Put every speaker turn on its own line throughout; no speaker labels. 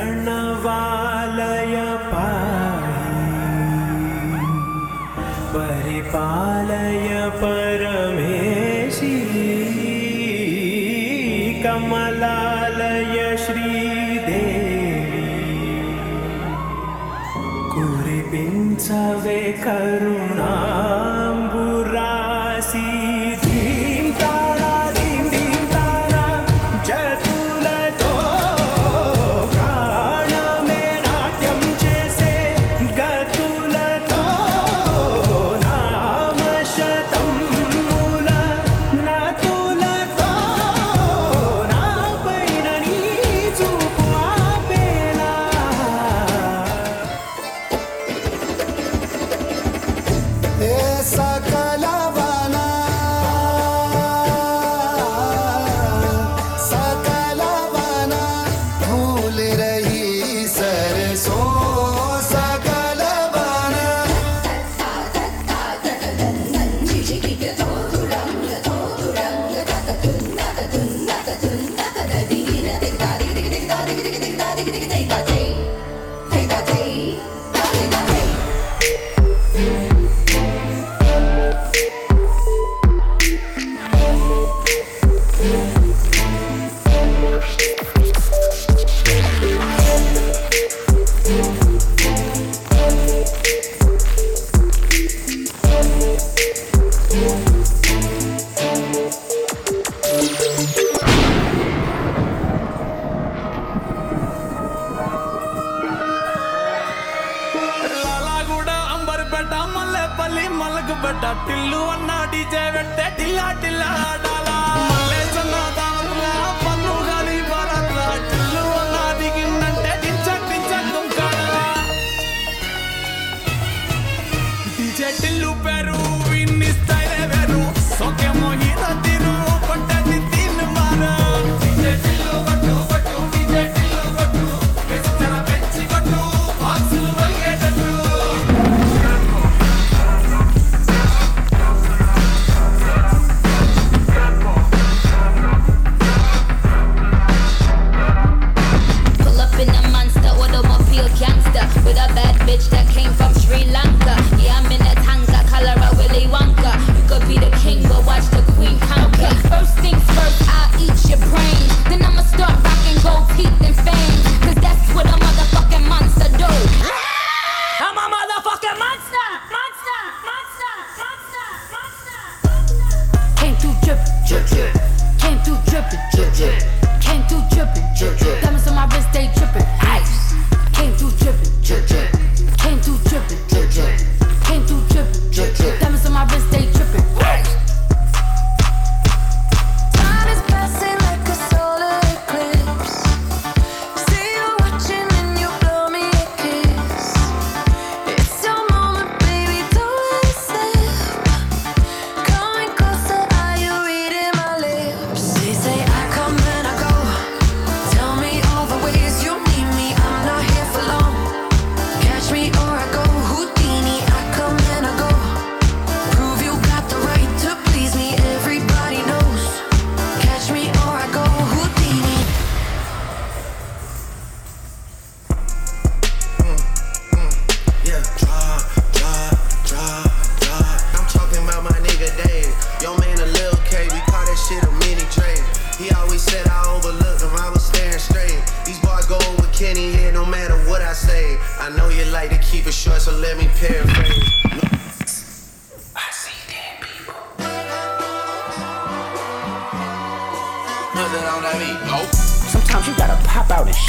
கணவா heart. Delivered.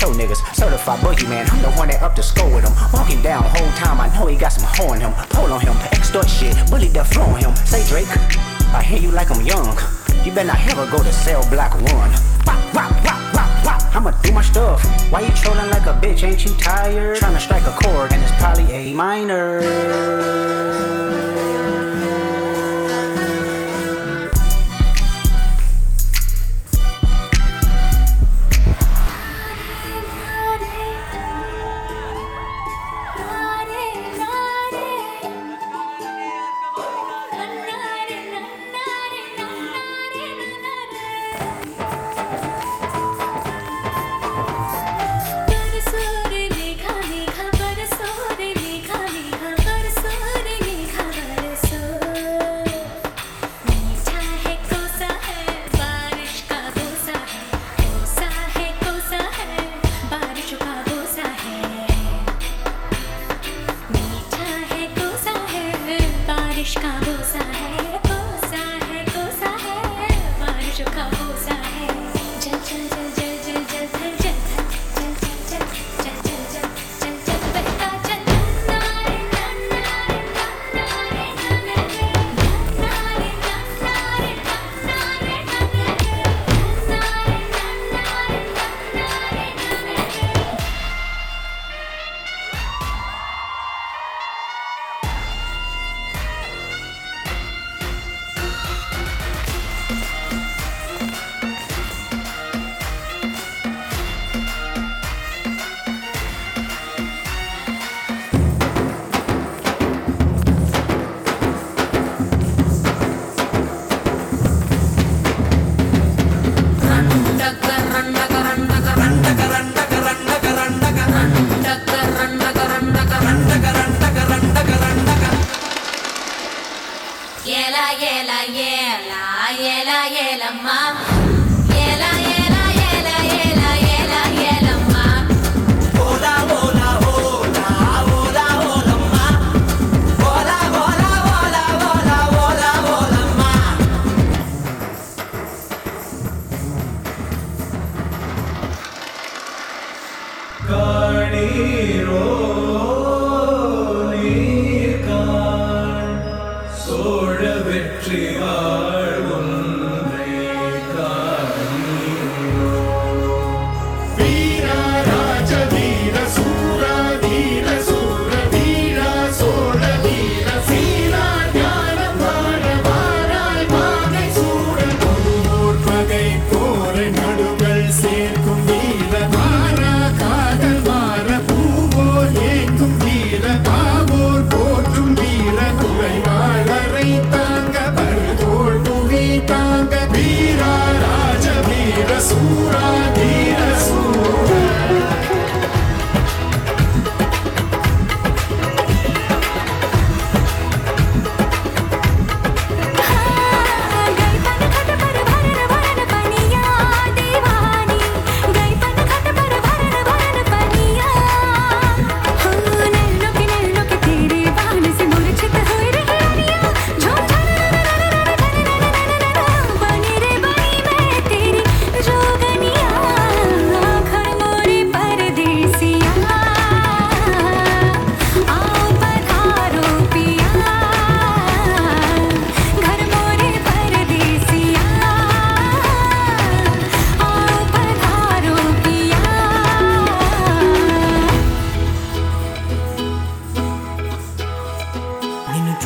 show niggas. Certified boogeyman, I'm the one that up to score with him. Walking down whole time, I know he got some horn him. Pull on him, extort shit, bully the floor on him. Say Drake, I hear you like I'm young. You better not ever go to cell block one. Wop, wop, wop, wop, wop. I'ma do my stuff. Why you trolling like a bitch? Ain't you tired? Trying to strike a chord, and it's probably A minor.
रो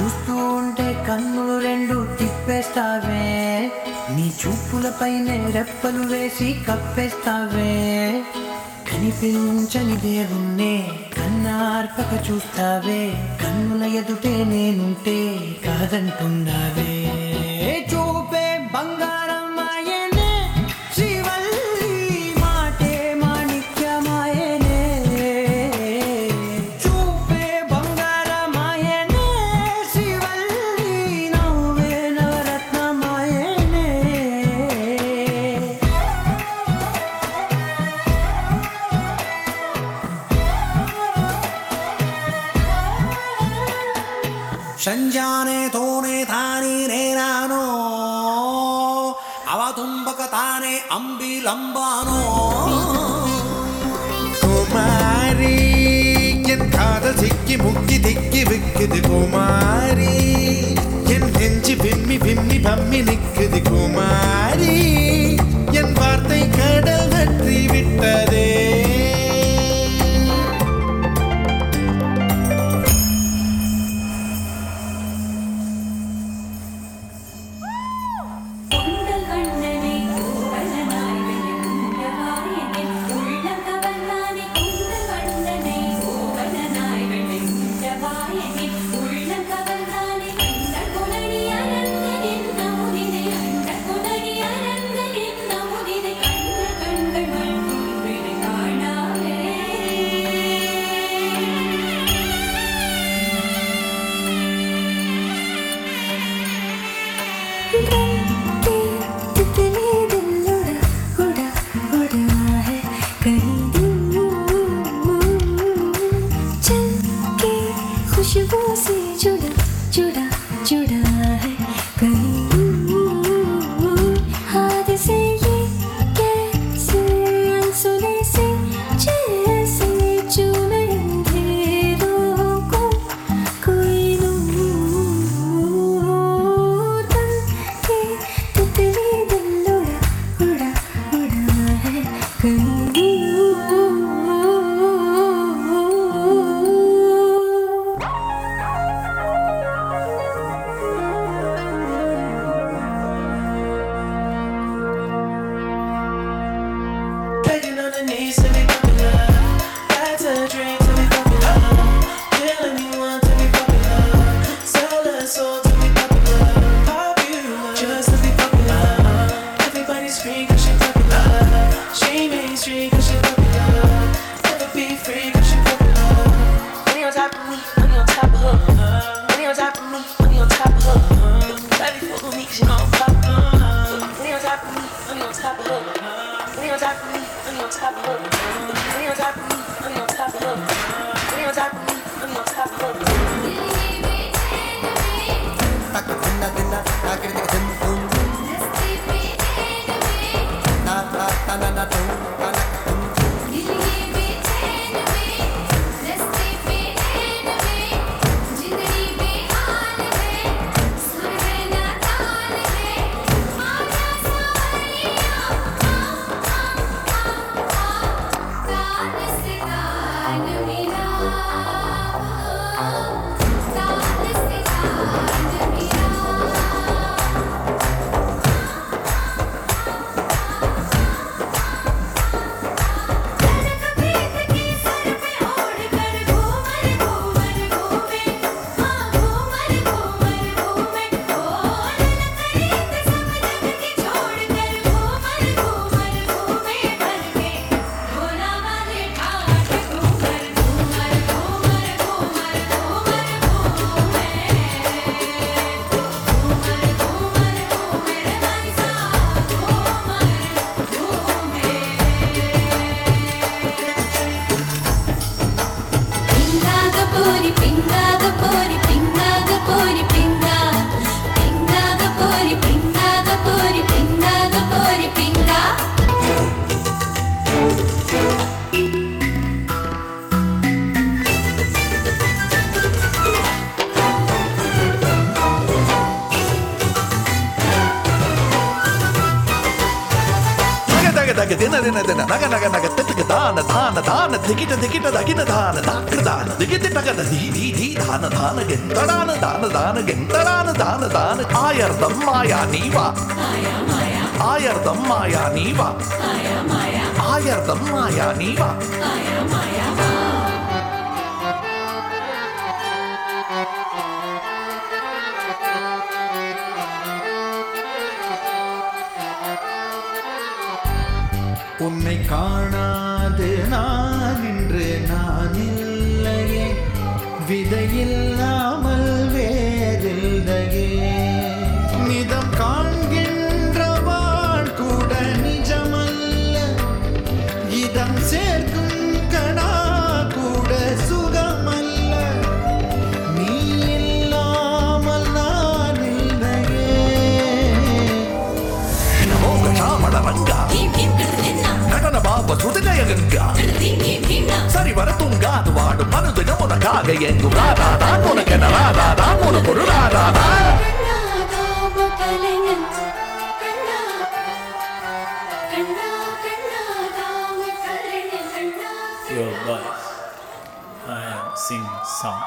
చూస్తూ ఉంటే కన్నులు రెండు తిప్పేస్తావే. నీ చూపులపైనే రెప్పలు వేసి కప్పేస్తావే. కనిపించని దేవుణ్ణే కన్నార్పక చూస్తావే. కన్నుల ఎదుటే నేనుంటే కాదంటున్నావే அம்பானோ?
குமாரி என் காதல் சிக்கி முக்கி திக்கி விக்குது குமாரி. என் நெஞ்சு விம்மி விம்மி பம்மி நிக்குது குமாரி.
தின தின தின நக நக நக திட்டுக்கு தான தான தான திகிட்ட திகிட்ட தகின தான தாக்கு தான திகிட்டு தகத தீ தீ தீ தான தான கெந்தடான தான தான கெந்தடான தான தான ஆயர்தம் மாயா நீவா ஆயர்தம் மாயா நீவா ஆயர்தம் மாயா நீவா ஹுதயங்கா சரி வர தூங்காது வாடும் மனுதினம் உனக்காக எங்கும் ராதாதான் உனக்கென ராதாதான் உனக்கு ஒரு ராதாதான்
Your voice. I am sing song.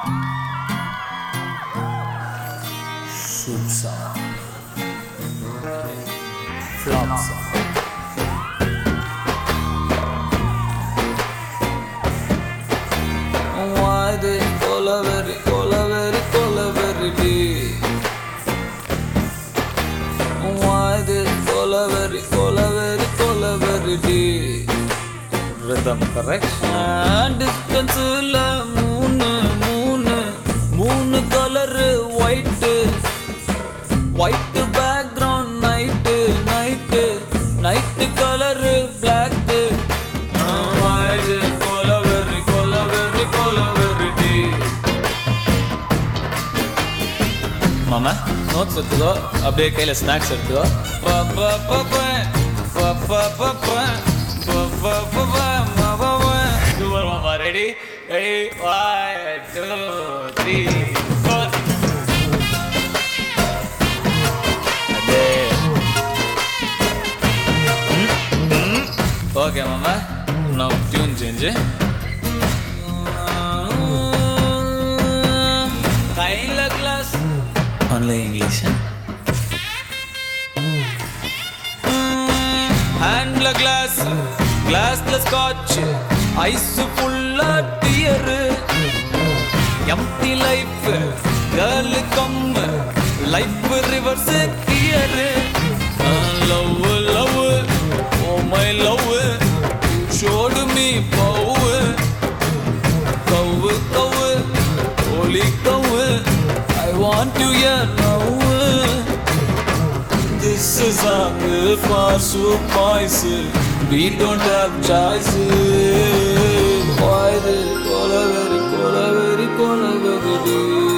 Soup song. Flop song. rhythm, correct? Distance la moon, moon, moon color white, white background night, night, night color black. மாமா நோட்ஸ் எடுத்துக்கோ அப்படியே கையில் ஸ்நாக்ஸ் எடுத்துக்கோ Papa Papa Papa Papa Super mama, ready? Ready? One, two, three, four. Okay, mama. Now tune change. Kind of class. Only English. Huh? Hand glass. கிளாஸ்ல scotch ice ஃபுல்லா dear empty life girl come life reverse gear love love oh my love showed me பவு கவு கவு ஒலி கவு I want you here now. This is our fast boys. We don't have choice Why the color, very color, very color,